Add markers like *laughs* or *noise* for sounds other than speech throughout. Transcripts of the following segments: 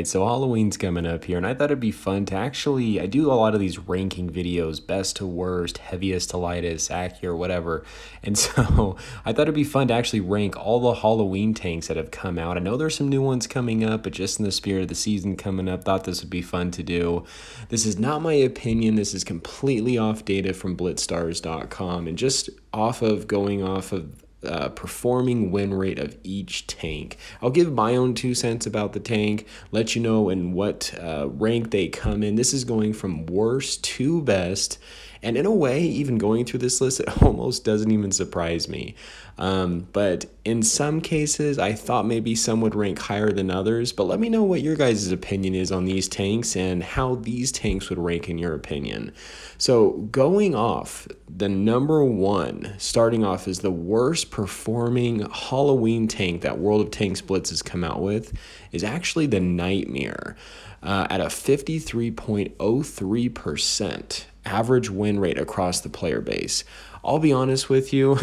right? So Halloween's coming up here, and I thought it'd be fun to actually. I do a lot of these ranking videos, best to worst, heaviest to lightest, accurate, whatever. And *laughs* so I thought it'd be fun to actually rank all the Halloween tanks that have come out. I know there's some new ones coming up, but just in the spirit of the season coming up, thought this would be fun to do. This is not my opinion. This is completely off data from Blitzstars.com, and just off of going off of uh, performing win rate of each tank. I'll give my own two cents about the tank, let you know in what uh, rank they come in. This is going from worst to best. And in a way, even going through this list, *laughs* it almost doesn't even surprise me. Um, but in some cases, I thought maybe some would rank higher than others. But let me know what your guys' opinion is on these tanks and how these tanks would rank in your opinion. So, going off, the number one, starting off is the worst performing Halloween tank that World of Tanks Blitz has come out with, is actually the Nightmare uh, at a 53.03% average win rate across the player base. I'll be honest with you,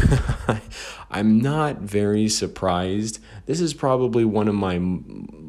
*laughs* I'm not very surprised. This is probably one of my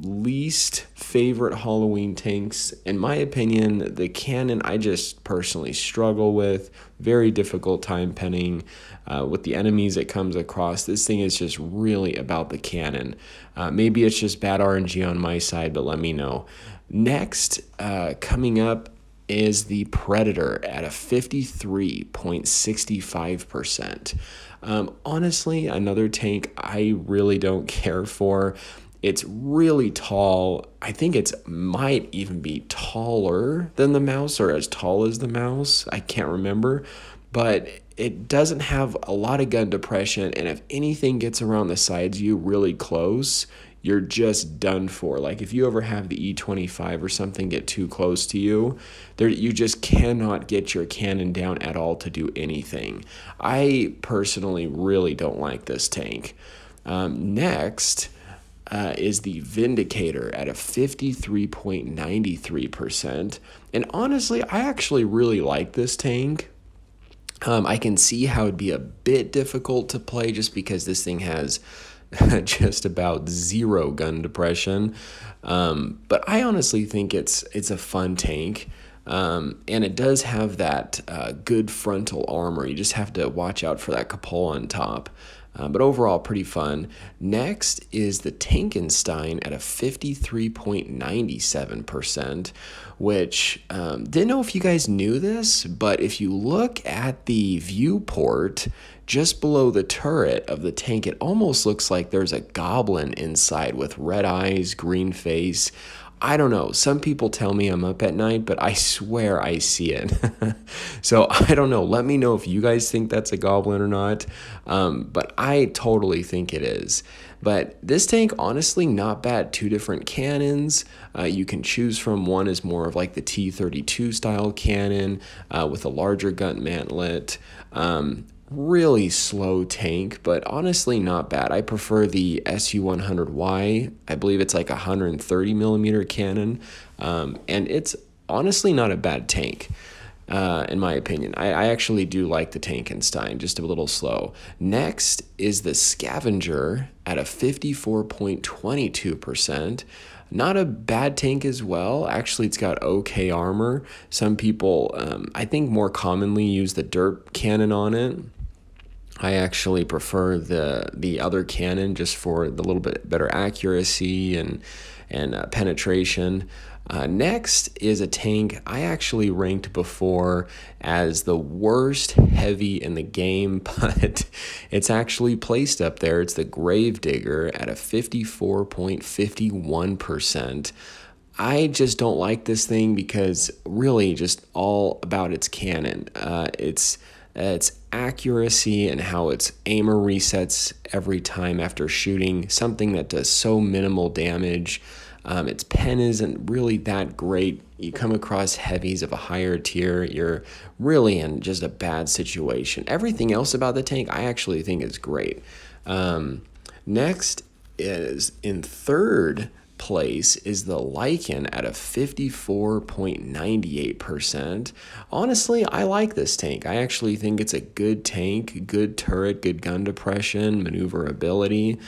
least favorite Halloween tanks. In my opinion, the cannon I just personally struggle with. Very difficult time penning uh, with the enemies it comes across. This thing is just really about the cannon. Uh, maybe it's just bad RNG on my side, but let me know. Next, uh, coming up is the Predator at a 53.65%. Um, honestly, another tank I really don't care for. It's really tall. I think it's might even be taller than the Maus or as tall as the Maus. I can't remember, but it doesn't have a lot of gun depression and if anything gets around the sides you really close, you're just done for. Like if you ever have the E25 or something get too close to you, there you just cannot get your cannon down at all to do anything. I personally really don't like this tank. Um, next uh, is the Vindicator at a 53.93%. And honestly, I actually really like this tank. Um, I can see how it'd be a bit difficult to play just because this thing has *laughs* just about zero gun depression. Um, but I honestly think it's it's a fun tank. Um, and it does have that uh, good frontal armor. You just have to watch out for that cupola on top. Uh, but overall, pretty fun. Next is the Tankenstein at a 53.97%, which um, didn't know if you guys knew this, but if you look at the viewport, just below the turret of the tank, it almost looks like there's a goblin inside with red eyes, green face. I don't know. Some people tell me I'm up at night, but I swear I see it. *laughs* so I don't know. Let me know if you guys think that's a goblin or not. Um, but I totally think it is. But this tank, honestly, not bad. Two different cannons. Uh, you can choose from. One is more of like the T32 style cannon uh, with a larger gun mantlet. Um, really slow tank, but honestly not bad. I prefer the SU100Y. I believe it's like a 130 millimeter cannon, um, and it's honestly not a bad tank. Uh, in my opinion, I, I actually do like the Tankenstein, just a little slow. Next is the Scavenger at a 54.22%. Not a bad tank as well. Actually, it's got okay armor. Some people, um, I think, more commonly use the derp cannon on it. I actually prefer the the other cannon just for the little bit better accuracy and and uh, penetration. Uh, next is a tank I actually ranked before as the worst heavy in the game, *laughs* but it's actually placed up there. It's the Gravedigger at a 54.51%. I just don't like this thing because really just all about its cannon. Uh, it's its accuracy and how its aimer resets every time after shooting something that does so minimal damage. Um, its pen isn't really that great. You come across heavies of a higher tier, you're really in just a bad situation. Everything else about the tank, I actually think is great. Um, next is in third place is the Lycan at a 54.98%. Honestly, I like this tank. I actually think it's a good tank, good turret, good gun depression, maneuverability.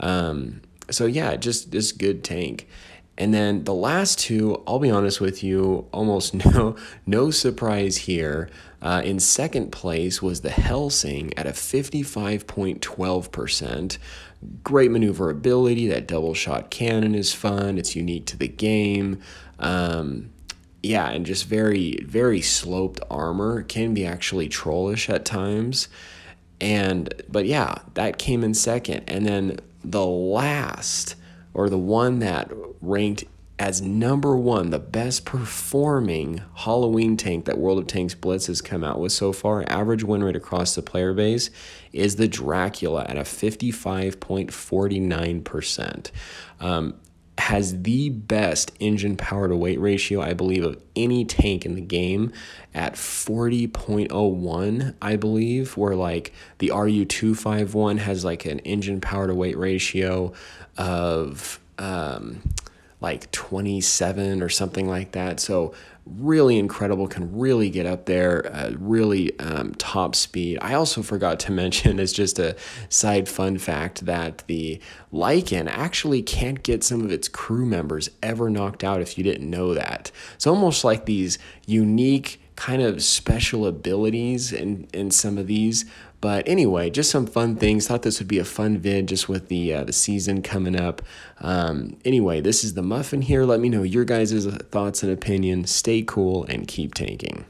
Um, so yeah, just this good tank. And then the last two, I'll be honest with you, almost *laughs* no no surprise here. Uh, in second place was the Helsing at a 55.12%. Great maneuverability. That double shot cannon is fun. It's unique to the game. Um, yeah, and just very, very sloped armor can be actually trollish at times. And, but yeah, that came in second. And then the last, or the one that ranked as number one, the best performing Halloween tank that World of Tanks Blitz has come out with so far, average win rate across the player base, is the Dracula at a 55.49%. Um, has the best engine power to weight ratio, I believe, of any tank in the game at 40.01, I believe, where like the RU251 has like an engine power to weight ratio of um, like 27 or something like that. So really incredible, can really get up there, uh, really um, top speed. I also forgot to *laughs* mention, as just a side fun fact, that the Lycan actually can't get some of its crew members ever knocked out if you didn't know that. It's almost like these unique kind of special abilities in, in some of these but anyway, just some fun things. Thought this would be a fun vid just with the uh, the season coming up. Um, anyway, this is the muffin here. Let me know your guys' thoughts and opinions. Stay cool and keep tanking.